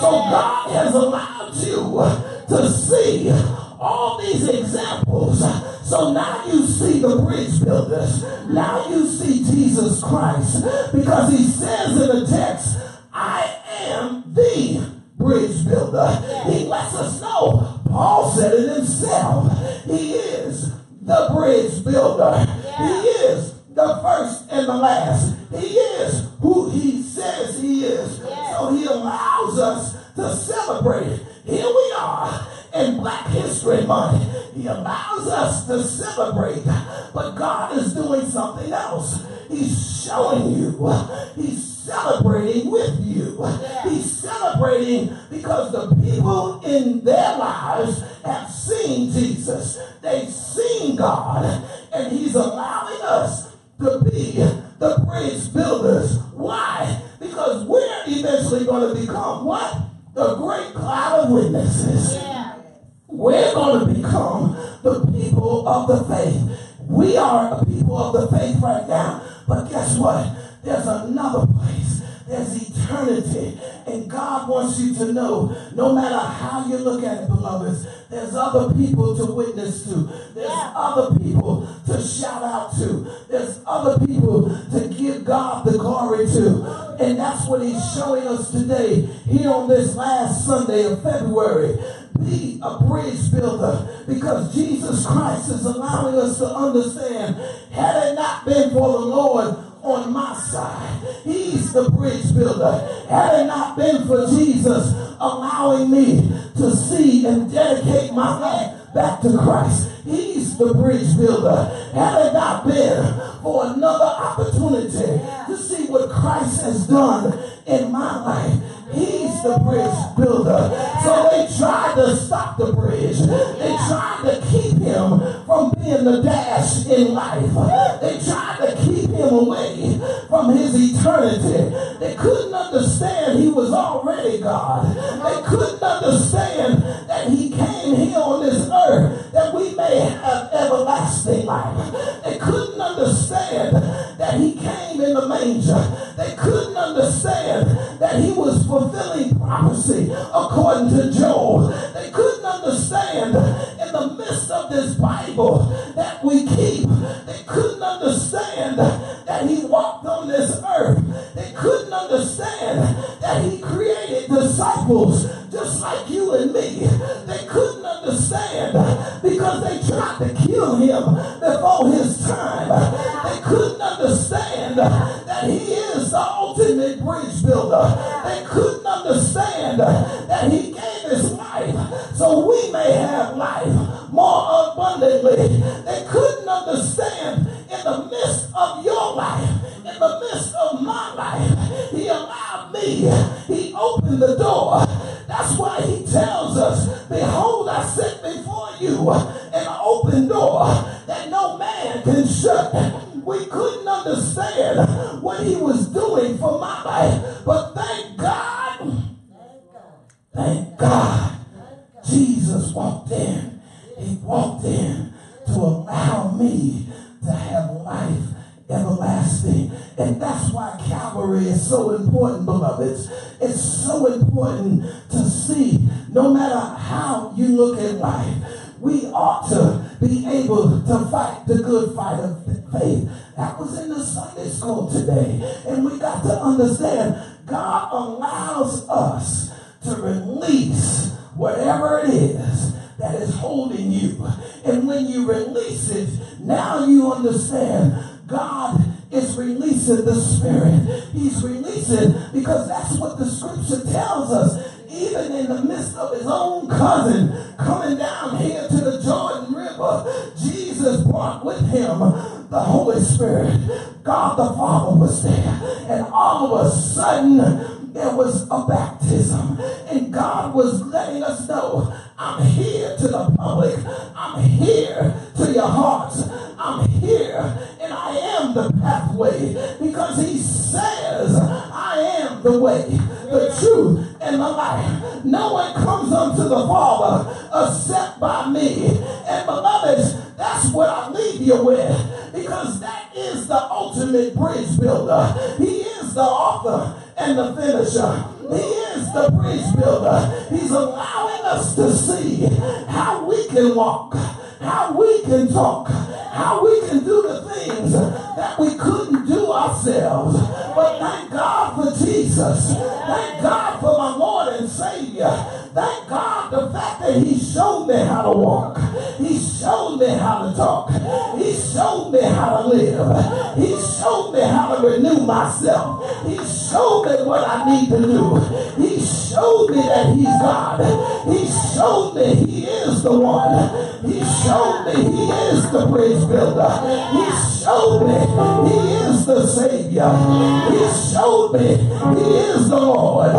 F: So God has allowed you to see all these examples. So now you see the bridge builders. Now you see Jesus Christ. Because he says in the text, I am the bridge builder. He lets us know. Paul said it himself. He is the bridge builder. He is the first and the last. He is who he says he is. So he allows us to celebrate. Here we are in Black History Month. He allows us to celebrate, but God is doing something else. He's showing you. He's celebrating with you. He's celebrating because the people in their lives have seen Jesus. They've seen God, and He's allowing us to be the bridge builders. Why? Because we're eventually going to become what? The great cloud of witnesses.
E: Yeah.
F: We're going to become the people of the faith. We are a people of the faith right now. But guess what? There's another place. There's eternity. And God wants you to know, no matter how you look at it, beloveds, there's other people to witness to. There's other people to shout out to. There's other people to give God the glory to. And that's what he's showing us today here on this last Sunday of February be a bridge builder because Jesus Christ is allowing us to understand had it not been for the Lord on my side, He's the bridge builder. Had it not been for Jesus allowing me to see and dedicate my life back to Christ, He's the bridge builder. Had it not been for another opportunity to see what Christ has done in my life, He's the bridge builder. So they tried to stop the bridge. They tried to keep him from being the dash in life. They tried to keep him away from his eternity. They couldn't understand he was already God. They couldn't understand that he came here on this earth that we may have everlasting life. They couldn't understand that he came in the manger. They couldn't understand that he was fulfilling prophecy according to Joel. They couldn't understand in the midst of this Bible that we keep. They couldn't understand that he walked on this earth. They couldn't understand that he created disciples just like you and me. They couldn't understand because they tried to kill him before his time. They couldn't understand that he is the ultimate bridge builder. They couldn't understand that he gave his life so we may have life more abundantly. They couldn't understand in the midst of your life, in the midst of my life, he allowed me, he opened the door. That's why he tells us, Behold, I set before you an open door that no man can shut. We couldn't understand what he was doing for my life, but thank God, thank God, Jesus walked in. He walked in to allow me to have life everlasting. And that's why Calvary is so important, beloveds. It's so important to see, no matter how you look at life, we ought to be able to fight the good fight of faith. That was in the Sunday school today. And we got to understand God allows us to release whatever it is that is holding you. And when you release it, now you understand God is releasing the Spirit. He's releasing because that's what the scripture tells us. Even in the midst of his own cousin coming down here to the Jordan River, Jesus brought with him the Holy Spirit. God the Father was there. And all of a sudden, there was a baptism. And God was letting us know, I'm here to the public. I'm here to your hearts. I'm here and I am the pathway because he says, I am the way, the truth, and the life. No one comes unto the Father except by me. And beloveds, that's what I leave you with because that is the ultimate bridge builder. He is the author and the finisher. He is the bridge builder. He's allowing us to see how we can walk, how we can talk, how we can do the things that we couldn't do ourselves. But thank God for Jesus. Thank God for my Lord and Savior. Thank God the fact that He showed me how to walk. He showed me how to talk. He showed me how to live. He showed me how to renew myself. He showed me what I need to do. He showed me that He's God. He showed me He is the one. He showed me He is the bridge He showed me He is the Savior. He showed me He is the Lord.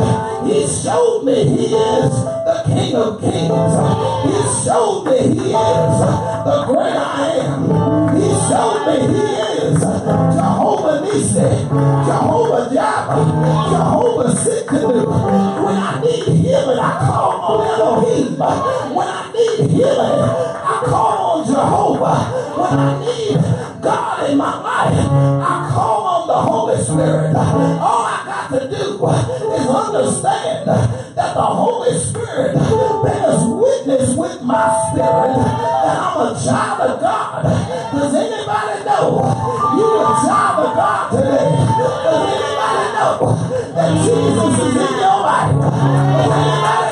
F: He showed me He is the King of Kings. He showed me He is the great I am. He showed me He is Jehovah Nissi, Jehovah Jireh, Jehovah Tsidkenu. When I need healing, I call on Elohim. When I need healing, I call Jehovah. When I need God in my life, I call on the Holy Spirit. All I got to do is understand that the Holy Spirit bears witness with my spirit that I'm a child of God. Does anybody know you are a child of God today? Does anybody know that Jesus is in your life? Does anybody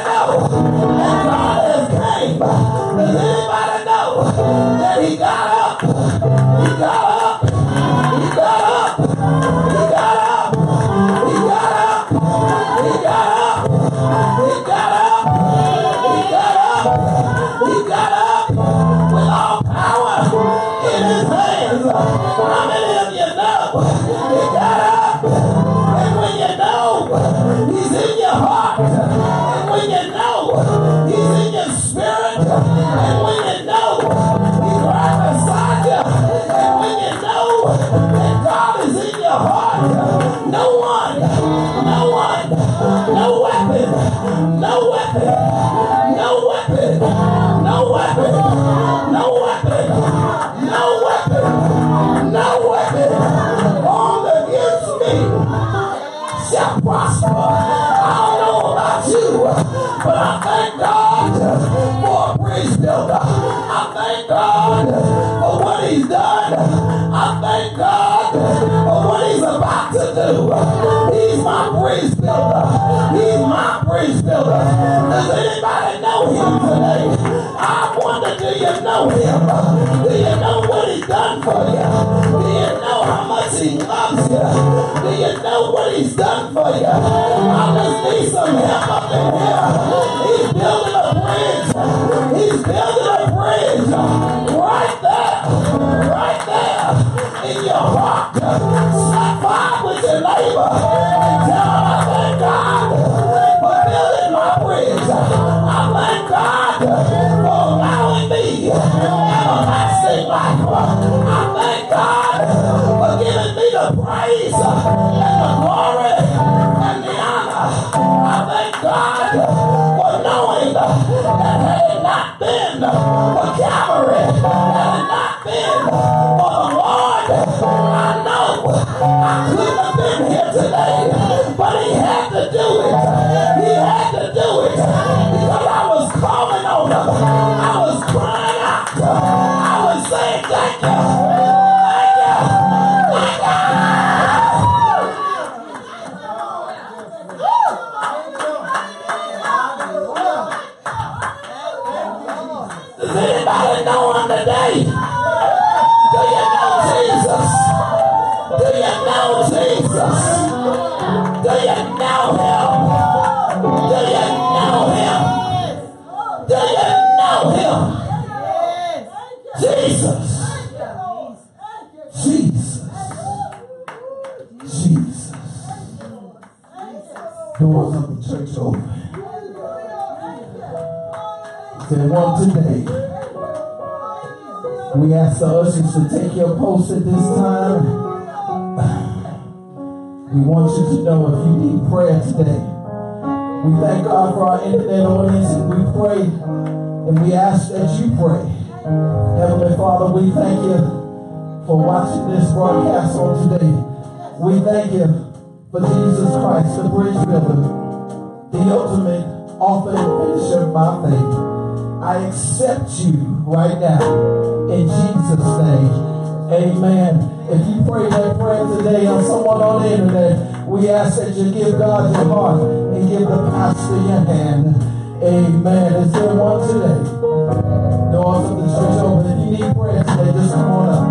F: but I thank God for a bridge builder. I thank God for what He's done. I thank God for what He's about to do. He's my bridge builder. He's my bridge builder. Does anybody know Him today? I wonder, do you know Him? Do you know what He's done for you? Do you know how much He loves you? Know what He's done for you? I just need some help up in here. He's building a bridge. He's building a bridge right there, right there in your heart. Stop by with your neighbor I thank God for building my bridge. I thank God for allowing me praise and the glory and the honor. I thank God for knowing that had it not been for Calvary, had it not been for the Lord, I know I couldn't Our internet audience we pray and we ask that you pray. Heavenly Father, we thank you for watching this broadcast on today. We thank you for Jesus Christ, the bridge builder, the ultimate author and finisher of my faith. I accept you right now in Jesus' name. Amen. If you pray that prayer today on someone on the internet, we ask that you give God your heart and give the pastor your hand. Amen. Is there one today? Doors of the church open. If you need prayer today, just come on up.